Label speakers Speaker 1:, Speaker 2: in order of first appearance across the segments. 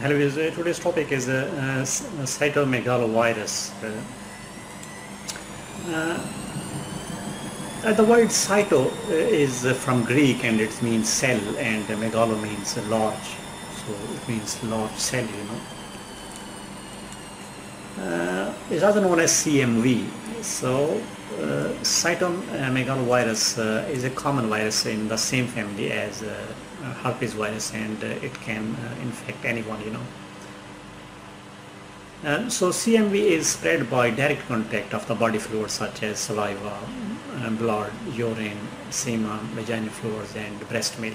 Speaker 1: Hello, uh, today's topic is uh, uh, cytomegalovirus. Uh, uh, the word cyto uh, is from Greek and it means cell and megalo means large. So it means large cell, you know. It's also known as CMV. So uh, cytomegalovirus uh, is a common virus in the same family as uh, uh, herpes virus and uh, it can uh, infect anyone, you know. So CMV is spread by direct contact of the body fluids such as saliva, uh, blood, urine, semen, vaginal fluids and breast milk.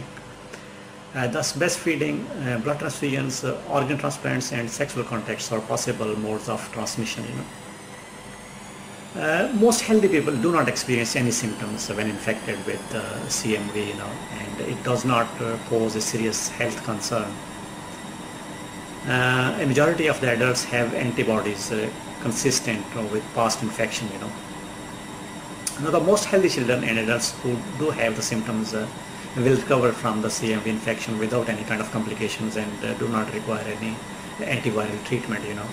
Speaker 1: Uh, thus breastfeeding, uh, blood transfusions, uh, organ transplants and sexual contacts are possible modes of transmission, you know. Uh, most healthy people do not experience any symptoms when infected with uh, CMV, you know, and it does not uh, pose a serious health concern. Uh, a majority of the adults have antibodies uh, consistent with past infection, you know. Now, the most healthy children and adults who do have the symptoms uh, will recover from the CMV infection without any kind of complications and do not require any antiviral treatment, you know.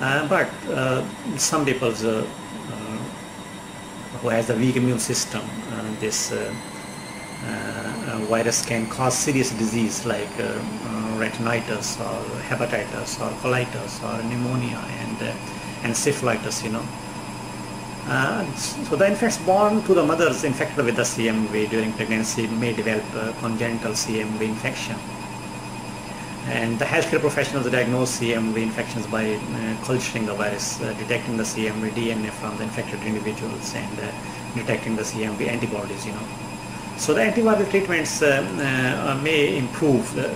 Speaker 1: Uh, but uh, some people uh, who has a weak immune system, this virus can cause serious disease like retinitis or hepatitis or colitis or pneumonia and and syphilitis, you know. Uh, so the infants born to the mothers infected with the CMV during pregnancy may develop uh, congenital CMV infection. And the healthcare professionals diagnose CMV infections by uh, culturing the virus, uh, detecting the CMV DNA from the infected individuals and uh, detecting the CMV antibodies, you know. So the antiviral treatments uh, uh, may improve the,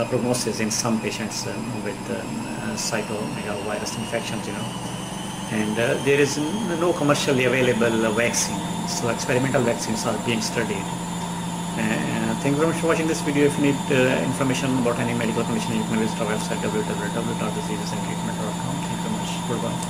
Speaker 1: uh, prognosis in some patients with um, uh, cytomegalovirus infections, you know. And uh, there is no commercially available uh, vaccine, so experimental vaccines are being studied. Thank you very much for watching this video. If you need uh, information about any medical condition, you can visit our website www.diseasesandtreatment.com. Thank you very much. Goodbye.